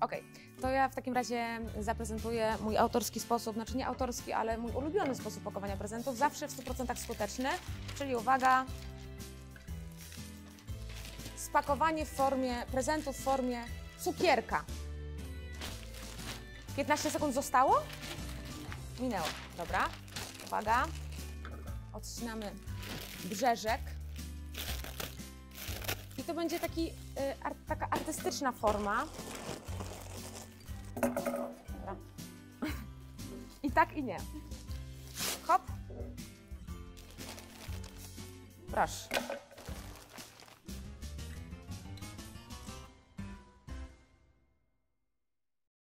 Okej, to ja w takim razie zaprezentuję mój autorski sposób, znaczy nie autorski, ale mój ulubiony sposób pakowania prezentów, zawsze w 100% skuteczny, czyli uwaga, spakowanie w formie prezentu w formie cukierka. 15 sekund zostało? Minęło, dobra. Uwaga, odcinamy brzeżek. I to będzie taki, y, ar, taka artystyczna forma. Tak i nie. Hop. Proszę.